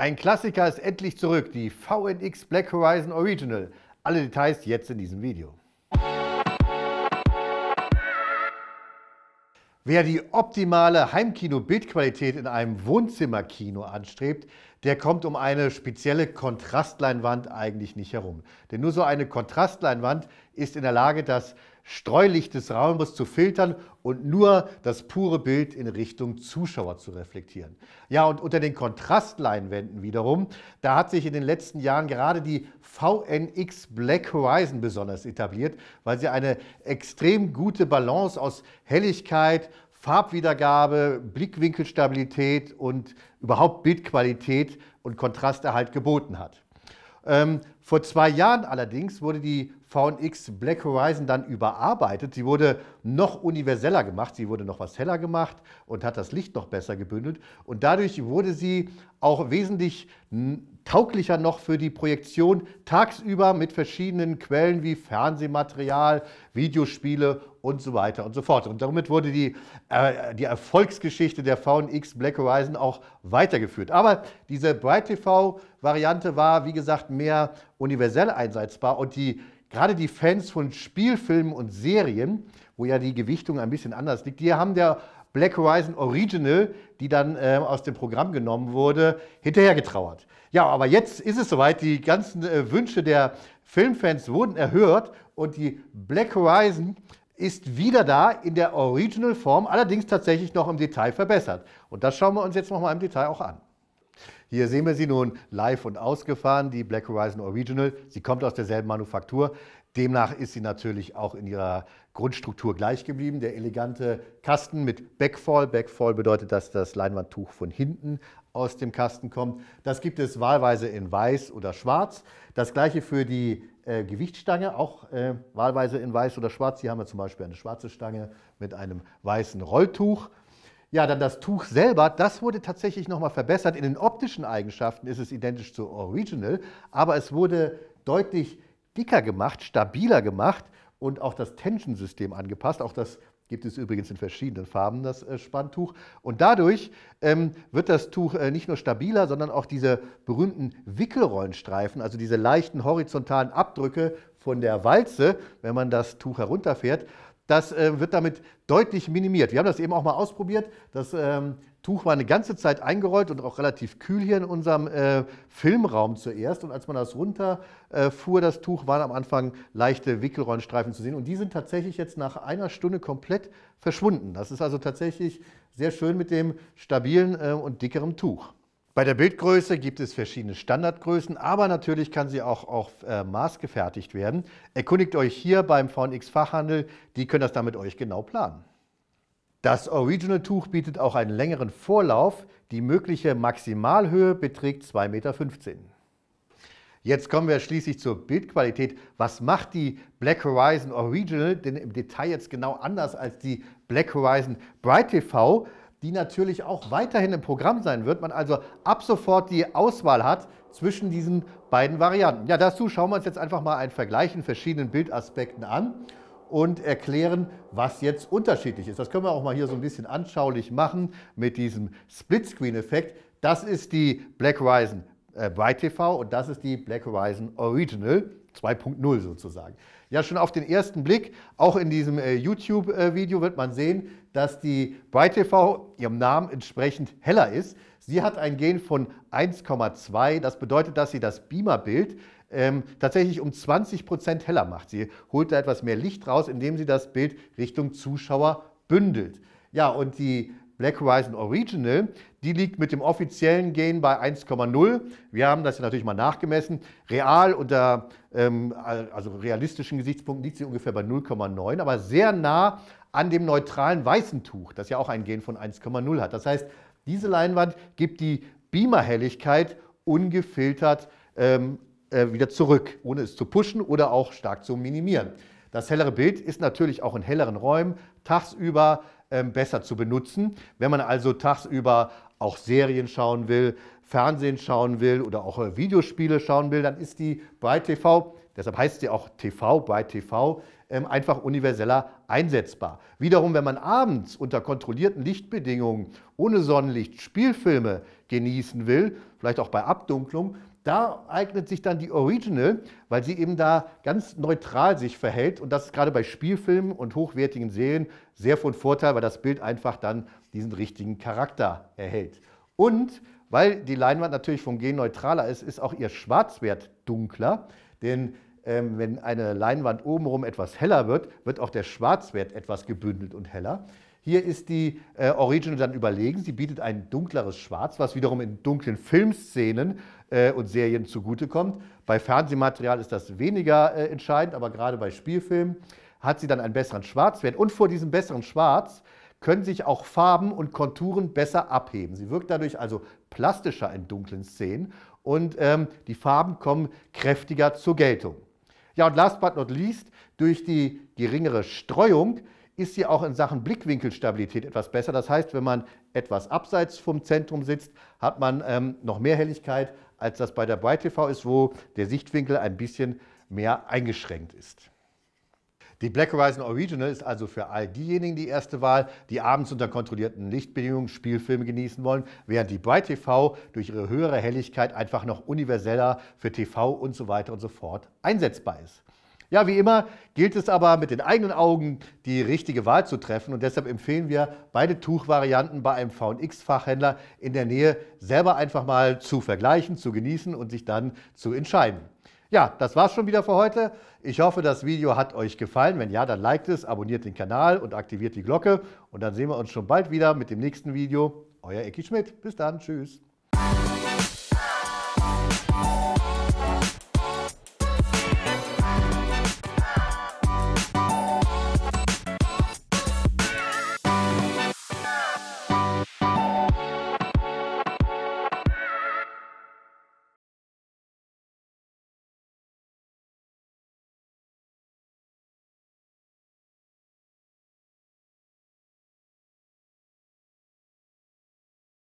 Ein Klassiker ist endlich zurück, die VNX Black Horizon Original. Alle Details jetzt in diesem Video. Wer die optimale Heimkino-Bildqualität in einem Wohnzimmerkino anstrebt, der kommt um eine spezielle Kontrastleinwand eigentlich nicht herum. Denn nur so eine Kontrastleinwand ist in der Lage, das Streulicht des Raumes zu filtern und nur das pure Bild in Richtung Zuschauer zu reflektieren. Ja, und unter den Kontrastleinwänden wiederum, da hat sich in den letzten Jahren gerade die VNX Black Horizon besonders etabliert, weil sie eine extrem gute Balance aus Helligkeit, Farbwiedergabe, Blickwinkelstabilität und überhaupt Bildqualität und Kontrasterhalt geboten hat. Ähm, vor zwei Jahren allerdings wurde die VNX Black Horizon dann überarbeitet. Sie wurde noch universeller gemacht, sie wurde noch was heller gemacht und hat das Licht noch besser gebündelt. Und dadurch wurde sie auch wesentlich tauglicher noch für die Projektion tagsüber mit verschiedenen Quellen wie Fernsehmaterial, Videospiele und so weiter und so fort. Und damit wurde die, äh, die Erfolgsgeschichte der VNX Black Horizon auch weitergeführt. Aber diese Bright TV-Variante war, wie gesagt, mehr universell einsetzbar und die gerade die Fans von Spielfilmen und Serien, wo ja die Gewichtung ein bisschen anders liegt, die haben der Black Horizon Original, die dann äh, aus dem Programm genommen wurde, hinterhergetrauert. Ja, aber jetzt ist es soweit, die ganzen äh, Wünsche der Filmfans wurden erhört und die Black Horizon ist wieder da in der Original-Form, allerdings tatsächlich noch im Detail verbessert. Und das schauen wir uns jetzt nochmal im Detail auch an. Hier sehen wir sie nun live und ausgefahren, die Black Horizon Original. Sie kommt aus derselben Manufaktur. Demnach ist sie natürlich auch in ihrer Grundstruktur gleich geblieben. Der elegante Kasten mit Backfall. Backfall bedeutet, dass das Leinwandtuch von hinten aus dem Kasten kommt. Das gibt es wahlweise in weiß oder schwarz. Das gleiche für die äh, Gewichtsstange, auch äh, wahlweise in weiß oder schwarz. Hier haben wir zum Beispiel eine schwarze Stange mit einem weißen Rolltuch. Ja, dann das Tuch selber, das wurde tatsächlich nochmal verbessert. In den optischen Eigenschaften ist es identisch zu Original, aber es wurde deutlich dicker gemacht, stabiler gemacht und auch das Tension-System angepasst. Auch das gibt es übrigens in verschiedenen Farben, das äh, Spanntuch. Und dadurch ähm, wird das Tuch äh, nicht nur stabiler, sondern auch diese berühmten Wickelrollenstreifen, also diese leichten horizontalen Abdrücke von der Walze, wenn man das Tuch herunterfährt, das äh, wird damit deutlich minimiert. Wir haben das eben auch mal ausprobiert. Das ähm, Tuch war eine ganze Zeit eingerollt und auch relativ kühl hier in unserem äh, Filmraum zuerst. Und als man das runterfuhr, äh, das Tuch, waren am Anfang leichte Wickelrollenstreifen zu sehen. Und die sind tatsächlich jetzt nach einer Stunde komplett verschwunden. Das ist also tatsächlich sehr schön mit dem stabilen äh, und dickeren Tuch. Bei der Bildgröße gibt es verschiedene Standardgrößen, aber natürlich kann sie auch auf äh, Maß gefertigt werden. Erkundigt euch hier beim VNX Fachhandel, die können das dann mit euch genau planen. Das Original-Tuch bietet auch einen längeren Vorlauf. Die mögliche Maximalhöhe beträgt 2,15 Meter. Jetzt kommen wir schließlich zur Bildqualität. Was macht die Black Horizon Original denn im Detail jetzt genau anders als die Black Horizon Bright TV? Die natürlich auch weiterhin im Programm sein wird, man also ab sofort die Auswahl hat zwischen diesen beiden Varianten. Ja, dazu schauen wir uns jetzt einfach mal einen Vergleich in verschiedenen Bildaspekten an und erklären, was jetzt unterschiedlich ist. Das können wir auch mal hier so ein bisschen anschaulich machen mit diesem Splitscreen-Effekt. Das ist die Black Horizon äh, Bright TV und das ist die Black Horizon Original 2.0 sozusagen. Ja, schon auf den ersten Blick, auch in diesem äh, YouTube-Video wird man sehen, dass die Bright TV ihrem Namen entsprechend heller ist. Sie hat ein Gen von 1,2. Das bedeutet, dass sie das Beamer-Bild ähm, tatsächlich um 20 Prozent heller macht. Sie holt da etwas mehr Licht raus, indem sie das Bild Richtung Zuschauer bündelt. Ja, und die Black Horizon Original, die liegt mit dem offiziellen Gain bei 1,0. Wir haben das ja natürlich mal nachgemessen. Real unter ähm, also realistischen Gesichtspunkten liegt sie ungefähr bei 0,9, aber sehr nah an dem neutralen weißen Tuch, das ja auch ein Gain von 1,0 hat. Das heißt, diese Leinwand gibt die Beamer-Helligkeit ungefiltert ähm, äh, wieder zurück, ohne es zu pushen oder auch stark zu minimieren. Das hellere Bild ist natürlich auch in helleren Räumen tagsüber besser zu benutzen. Wenn man also tagsüber auch Serien schauen will, Fernsehen schauen will oder auch äh, Videospiele schauen will, dann ist die Bright TV deshalb heißt sie auch TV, Bright TV, ähm, einfach universeller einsetzbar. Wiederum, wenn man abends unter kontrollierten Lichtbedingungen ohne Sonnenlicht Spielfilme genießen will, vielleicht auch bei Abdunklung, da eignet sich dann die Original, weil sie eben da ganz neutral sich verhält und das ist gerade bei Spielfilmen und hochwertigen Serien sehr von Vorteil, weil das Bild einfach dann diesen richtigen Charakter erhält. Und weil die Leinwand natürlich vom Gen neutraler ist, ist auch ihr Schwarzwert dunkler, denn ähm, wenn eine Leinwand obenrum etwas heller wird, wird auch der Schwarzwert etwas gebündelt und heller. Hier ist die äh, Original dann überlegen. Sie bietet ein dunkleres Schwarz, was wiederum in dunklen Filmszenen äh, und Serien zugutekommt. Bei Fernsehmaterial ist das weniger äh, entscheidend, aber gerade bei Spielfilmen hat sie dann einen besseren Schwarzwert. Und vor diesem besseren Schwarz können sich auch Farben und Konturen besser abheben. Sie wirkt dadurch also plastischer in dunklen Szenen und ähm, die Farben kommen kräftiger zur Geltung. Ja, und last but not least, durch die geringere Streuung ist sie auch in Sachen Blickwinkelstabilität etwas besser. Das heißt, wenn man etwas abseits vom Zentrum sitzt, hat man ähm, noch mehr Helligkeit, als das bei der Bright TV ist, wo der Sichtwinkel ein bisschen mehr eingeschränkt ist. Die Black Horizon Original ist also für all diejenigen die erste Wahl, die abends unter kontrollierten Lichtbedingungen Spielfilme genießen wollen, während die Bright TV durch ihre höhere Helligkeit einfach noch universeller für TV und so weiter und so fort einsetzbar ist. Ja, wie immer gilt es aber mit den eigenen Augen die richtige Wahl zu treffen und deshalb empfehlen wir beide Tuchvarianten bei einem VX-Fachhändler in der Nähe selber einfach mal zu vergleichen, zu genießen und sich dann zu entscheiden. Ja, das war's schon wieder für heute. Ich hoffe, das Video hat euch gefallen. Wenn ja, dann liked es, abonniert den Kanal und aktiviert die Glocke. Und dann sehen wir uns schon bald wieder mit dem nächsten Video. Euer Ecki Schmidt. Bis dann. Tschüss.